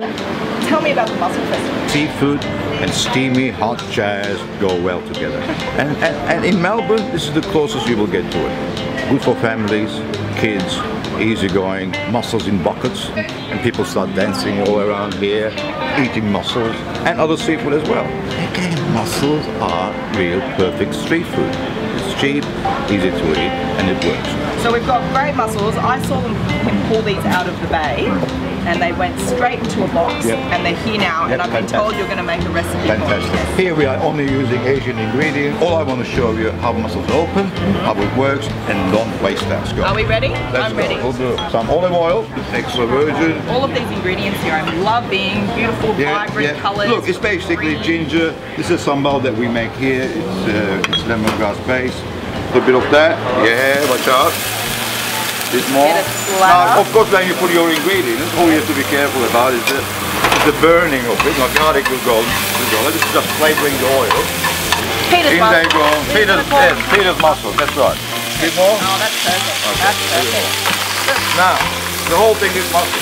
Tell me about the Mussel Festival. Seafood and steamy hot jazz go well together. And, and, and in Melbourne, this is the closest you will get to it. Good for families, kids, easygoing, mussels in buckets, and people start dancing all around here, eating mussels and other seafood as well. Again, mussels are real perfect street food. It's cheap, easy to eat, and it works. So we've got great mussels. I saw them pull these out of the bay and they went straight into a box Yep. and they're here now Yep, and I've been fantastic. told you're going to make a recipe Fantastic. Here we are only using Asian ingredients. All I want to show you how mussels open, how it works, and don't waste that. Go. Are we ready? Let's I'm go. ready. We'll do some olive oil, extra virgin. All of these ingredients here I'm loving. Beautiful, vibrant colours. Look, it's basically green. ginger. This is sambal that we make here. It's, uh, it's lemongrass base. A bit of that. Yeah, watch out. Bit more. Now, of course, when you put your ingredients, all you have to be careful about is the, the burning of it. Now, garlic will go. Will go. This is just flavoring the oil. Peter's In they go. Peter's, yes, Peter's mussel. That's right. Bit more. Oh, that's perfect. Okay, That's perfect. Now, the whole thing is mussel.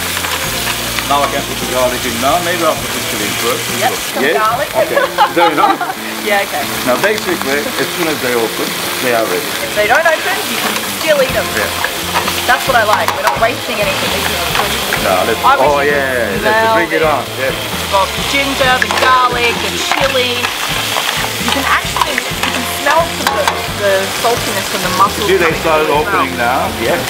Now I can put the garlic in now. Maybe I'll put the chili in first. Yep, some yes? garlic. Okay. Is that enough? Yeah, okay. Now basically, as soon as they open, they are ready. If they don't open, you can still eat them. Yeah. That's what I like. We're not wasting anything. This is let's. Oh yeah, let's bring it on. Yes. We've got the ginger, the garlic, the chili. You can actually you can smell the, the saltiness from the mussels. See, they started opening now. Yes.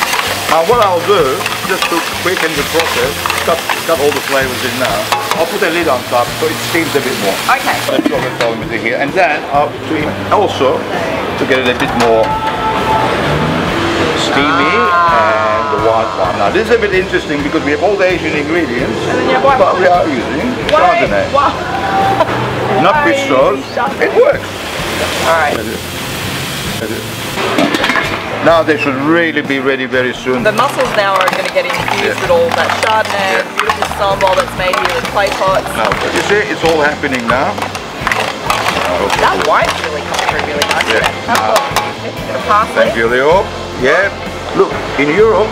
Now what I'll do, just to quicken the process, cut, cut all the flavors in now. I'll put a lid on top so it steams a bit more. Okay. Let's go with everything here, and then I'll, to also to get it a bit more steamy ah. and the white one. Now this is a bit interesting because we have all the Asian ingredients, And then you have white but we are using? Chardonnay, not bistros. It works. All right. Now they should really be ready very soon. The mussels now are going to get infused Yeah. with all that chardonnay, Yeah. beautiful sambal that's made here with clay pots. Now, you see, it's all happening now. That wine's really coming through really nicely. Yeah. Have a look. Bit. Thank you, Leo. Yeah. Look, in Europe,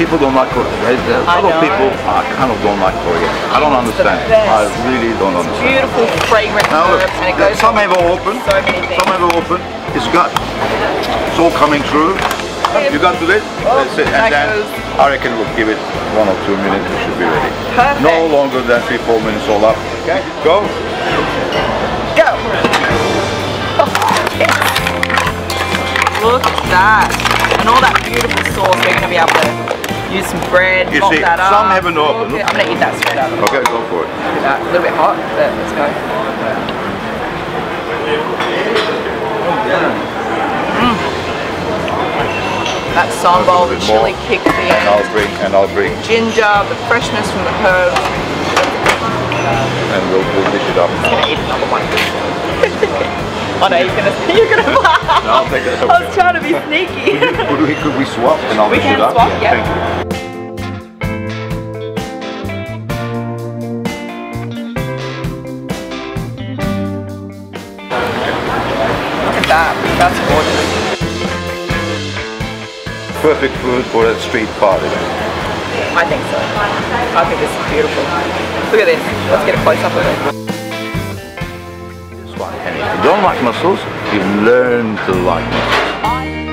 people don't like Korea. A I lot of people uh, kind of don't like Korea. I don't understand. I really don't understand. Beautiful, fragrant Now look, and it goes some have open, so many things. some have open. It's got, it's all coming through. You got to this? Oh, That's it. that And then goes. I reckon we'll give it one or two minutes. It should be ready. Perfect. No longer than three, four minutes all up. Okay, go. Go! Look at that. And all that beautiful sauce, we're to be able to use some bread, You see, that up. some haven't opened. I'm to eat that straight out of the Okay, go for it. That. A little bit hot, but let's go. Mm. That sambal, the chili kick in, And I'll bring, and I'll bring, ginger, the freshness from the herbs. and we'll, we'll dish it up I'm gonna eat another one. oh no, you're gonna, you're gonna laugh. I'll take it. I was trying to be sneaky. Could we, could we swap and I'll We can it up? swap, yeah. Thank you. Look at that. That's gorgeous. Perfect food for a street party. I think so. I think this is beautiful. Look at this. Let's get a close up of it. If you don't like mussels, you learn to like mussels.